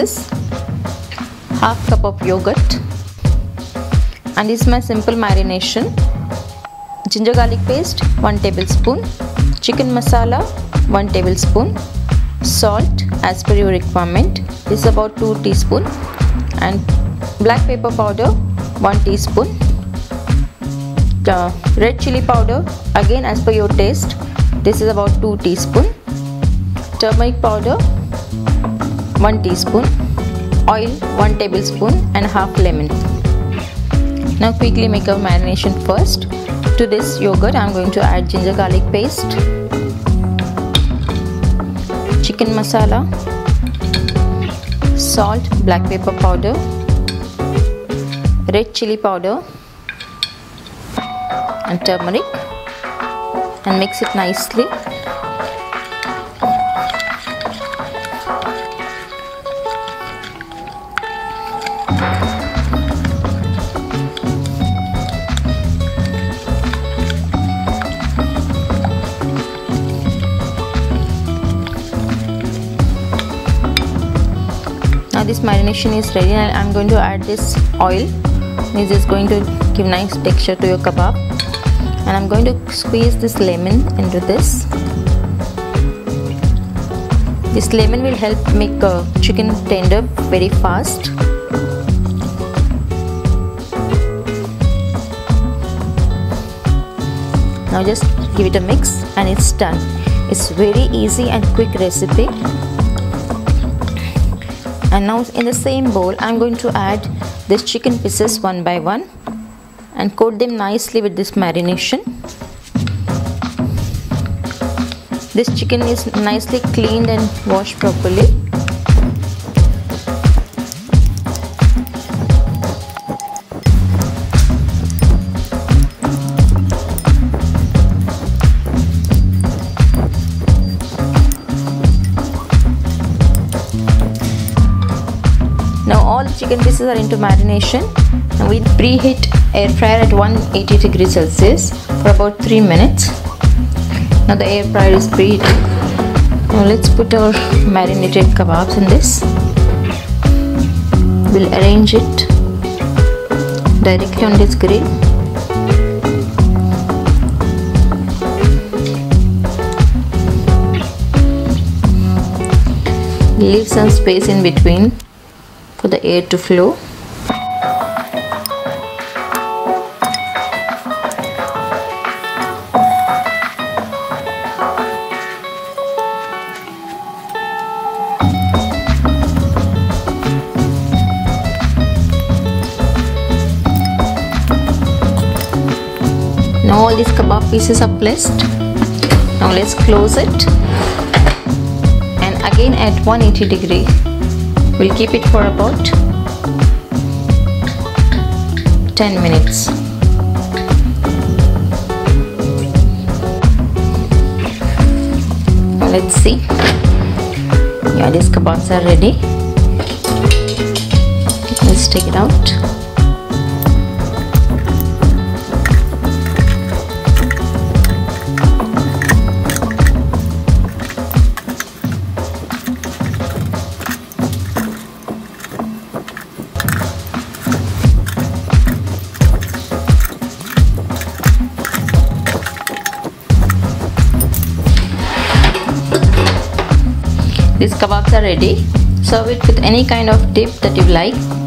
pieces half cup of yogurt and this is my simple marination. Ginger garlic paste 1 tablespoon. Chicken masala 1 tablespoon. Salt as per your requirement this is about 2 teaspoon. And black pepper powder 1 teaspoon. Uh, red chili powder again as per your taste this is about 2 teaspoon. Turmeric powder 1 teaspoon oil 1 tablespoon and half lemon. Now quickly make our marination first. To this yogurt i'm going to add ginger garlic paste chicken masala salt black pepper powder red chili powder and turmeric and mix it nicely this marination is ready and I'm going to add this oil. This is going to give nice texture to your kebab. And I'm going to squeeze this lemon into this. This lemon will help make uh, chicken tender very fast. Now just give it a mix and it's done. It's very easy and quick recipe and now in the same bowl I'm going to add this chicken pieces one by one and coat them nicely with this marination. This chicken is nicely cleaned and washed properly chicken pieces are into marination and we preheat air fryer at 180 degrees celsius for about 3 minutes. Now the air fryer is preheated. Now let's put our marinated kebabs in this. We'll arrange it directly on this grill. Leave some space in between for the air to flow. Now all these kebab pieces are placed now let's close it and again at 180 degree we'll keep it for about 10 minutes. Let's see. Yeah these kebabs are ready. Let's take it out These kebabs are ready. Serve it with any kind of dip that you like.